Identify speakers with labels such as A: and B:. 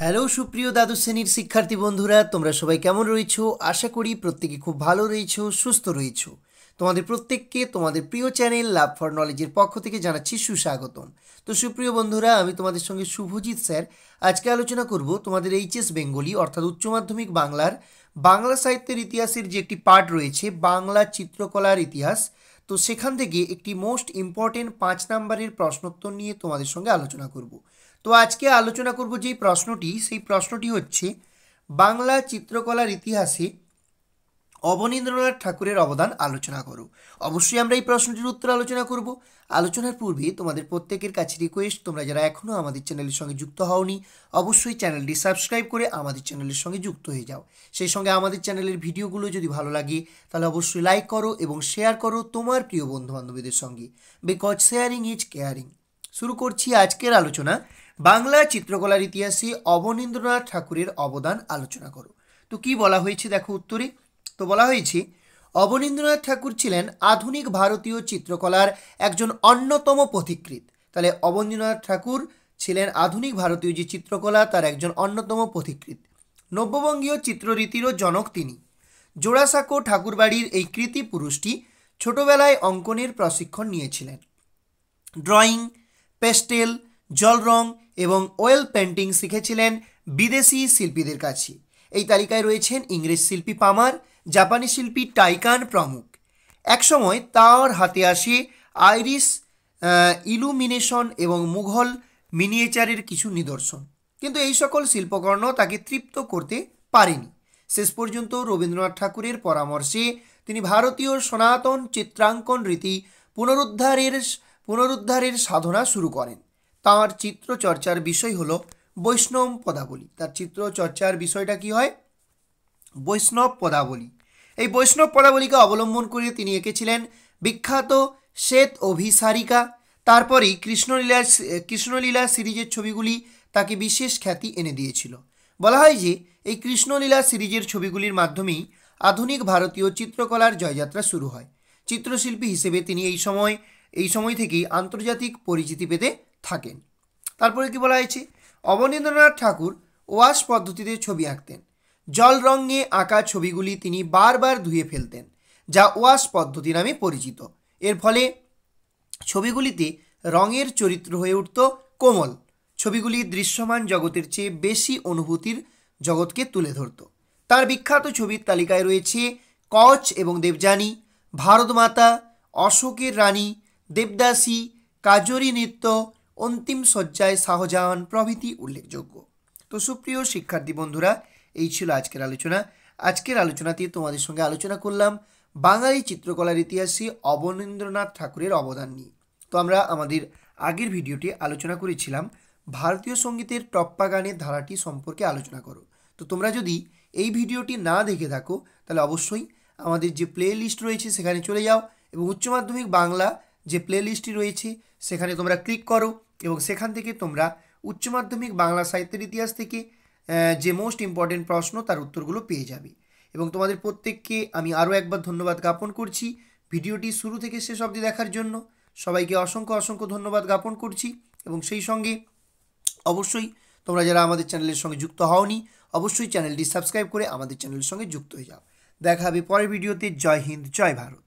A: Hello, সুপ্রিয় দ্বাদশ শ্রেণির শিক্ষার্থী বন্ধুরা, তোমরা সবাই কেমন রয়েছো? আশা করি প্রত্যেকে খুব ভালো রয়েছো, সুস্থ রয়েছো। তোমাদের প্রত্যেককে তোমাদের প্রিয় চ্যানেল লাভ ফর নলেজের পক্ষ থেকে জানাচ্ছি সুস্বাগতম। তো সুপ্রিয় বন্ধুরা, আমি তোমাদের সঙ্গে শুভজিৎ স্যার। আজকে আলোচনা করব তোমাদের এইচএস বেঙ্গলি, অর্থাৎ উচ্চ মাধ্যমিক বাংলার বাংলা সাহিত্যের ইতিহাসের যে একটি পার্ট রয়েছে, বাংলা চিত্রকলার ইতিহাস। তো সেখান থেকে একটি মোস্ট ইম্পর্টেন্ট পাঁচ নাম্বারের প্রশ্নোত্তর নিয়ে তোমাদের সঙ্গে আলোচনা করব। তো আজকে আলোচনা করব যেই প্রশ্নটি, সেই প্রশ্নটি হচ্ছে, বাংলা চিত্রকলার ইতিহাসে অবনীন্দ্রনাথ ঠাকুরের অবদান আলোচনা করো। অবশ্যই আমরা এই প্রশ্নটির উত্তর আলোচনা করব। আলোচনার পূর্বে তোমাদের প্রত্যেকের কাছে রিকোয়েস্ট তোমরা যারা এখনও আমাদের চ্যানেলের সঙ্গে যুক্ত হওনি, অবশ্যই চ্যানেলটি সাবস্ক্রাইব করে আমাদের চ্যানেলের সঙ্গে যুক্ত হয়ে যাও। সেই সঙ্গে আমাদের চ্যানেলের ভিডিওগুলো যদি ভালো লাগে, তাহলে অবশ্যই লাইক করো এবং শেয়ার করো তোমার প্রিয় বন্ধু বান্ধবীদের সঙ্গে। বিকজ শেয়ারিং ইজ কেয়ারিং শুরু করছি আজকের আলোচনা। বাংলা চিত্রকলার ইতিহাসে অবনীন্দ্রনাথ ঠাকুরের অবদান আলোচনা করো। তো কি বলা হয়েছে? দেখো উত্তরে। তো বলা হয়েছে, অবনীন্দ্রনাথ ঠাকুর ছিলেন আধুনিক ভারতীয় চিত্রকলার একজন অন্যতম পথিকৃৎ। তাহলে অবনীন্দ্রনাথ ঠাকুর ছিলেন আধুনিক ভারতীয় যে চিত্রকলা, তার একজন অন্যতম পথিকৃৎ। নব্যবঙ্গীয় চিত্ররীতিরও জনক তিনি। জোড়াসাঁকো ঠাকুরবাড়ির এই কৃতি পুরুষটি ছোটবেলায় অঙ্কনের প্রশিক্ষণ নিয়েছিলেন। ড্রয়িং, পেস্টেল জল রং এবং ওয়েল পেন্টিং শিখেছিলেন বিদেশি শিল্পীদের কাছে। এই তালিকায় রয়েছেন ইংরেজ শিল্পী পামার, জাপানি শিল্পী টাইকান প্রমুখ। একসময় তার হাতে আসে আইরিশ ইলুমিনেশন এবং মুঘল মিনিয়েচারের কিছু নিদর্শন। কিন্তু এই সকল শিল্পকর্ণ তাকে তৃপ্ত করতে পারেনি। শেষ পর্যন্ত রবীন্দ্রনাথ ঠাকুরের পরামর্শে তিনি ভারতীয় সনাতন চিত্রাঙ্কন রীতি পুনরুদ্ধারের পুনরুদ্ধারের সাধনা শুরু করেন। তাঁর চিত্রচর্চার বিষয় হল বৈষ্ণব পদাবলী। তার চিত্রচর্চার বিষয়টা কি হয়? বৈষ্ণব পদাবলী। এই বৈষ্ণব পদাবলীকে অবলম্বন করে তিনি এঁকেছিলেন বিখ্যাত শ্বেত অভিসারিকা। তারপরেই কৃষ্ণলীলা কৃষ্ণলীলা সিরিজের ছবিগুলি তাকে বিশেষ খ্যাতি এনে দিয়েছিল। বলা হয় যে, এই কৃষ্ণলীলা সিরিজের ছবিগুলির মাধ্যমেই আধুনিক ভারতীয় চিত্রকলার জয়যাত্রা শুরু হয়। চিত্রশিল্পী হিসেবে তিনি এই সময় এই সময় থেকেই আন্তর্জাতিক পরিচিতি পেতে থাকেন। তারপরে কি বলা হয়েছে? অবনীন্দ্রনাথ ঠাকুর ওয়াশ পদ্ধতিতে ছবি আঁকতেন। জল রঙে আঁকা ছবিগুলি তিনি বারবার ধুয়ে ফেলতেন, যা ওয়াশ পদ্ধতি নামে পরিচিত। এর ফলে ছবিগুলিতে রঙের চরিত্র হয়ে উঠত কোমল। ছবিগুলি দৃশ্যমান জগতের চেয়ে বেশি অনুভূতির জগৎকে তুলে ধরত। তার বিখ্যাত ছবির তালিকায় রয়েছে কচ এবং দেবযানী, ভারতমাতা, অশোকের রানী দেবদাসী, কাজরি নৃত্য, অন্তিম শয্যায় শাহজাহান প্রভৃতি উল্লেখযোগ্য। তো সুপ্রিয় শিক্ষার্থী বন্ধুরা, এই ছিল আজকের আলোচনা। আজকের আলোচনাতে তোমাদের সঙ্গে আলোচনা করলাম বাঙালি চিত্রকলার ইতিহাসে অবনীন্দ্রনাথ ঠাকুরের অবদান নিয়ে। তো আমরা আমাদের আগের ভিডিওটি আলোচনা করেছিলাম, ভারতীয় সঙ্গীতের টপ্পা গানের ধারাটি সম্পর্কে আলোচনা করো। তো তোমরা যদি এই ভিডিওটি না দেখে থাকো, তাহলে অবশ্যই আমাদের যে প্লে লিস্ট রয়েছে সেখানে চলে যাও এবং উচ্চ মাধ্যমিক বাংলা যে প্লে লিস্টটি রয়েছে, সেখানে তোমরা ক্লিক করো এবং সেখান থেকে তোমরা উচ্চ মাধ্যমিক বাংলা সাহিত্যের ইতিহাস থেকে যে মোস্ট ইম্পর্টেন্ট প্রশ্ন, তার উত্তরগুলো পেয়ে যাবে। এবং তোমাদের প্রত্যেককে আমি আরও একবার ধন্যবাদ জ্ঞাপন করছি। ভিডিওটি শুরু থেকে শেষ অবধি দেখার জন্য সবাইকে অসংখ্য অসংখ্য ধন্যবাদ জ্ঞাপন করছি এবং সেই সঙ্গে অবশ্যই তোমরা যারা আমাদের চ্যানেলের সঙ্গে যুক্ত হওনি, অবশ্যই চ্যানেলটি সাবস্ক্রাইব করে আমাদের চ্যানেলের সঙ্গে যুক্ত হয়ে যাও। দেখা হবে পরের ভিডিওতে। জয় হিন্দ, জয় ভারত।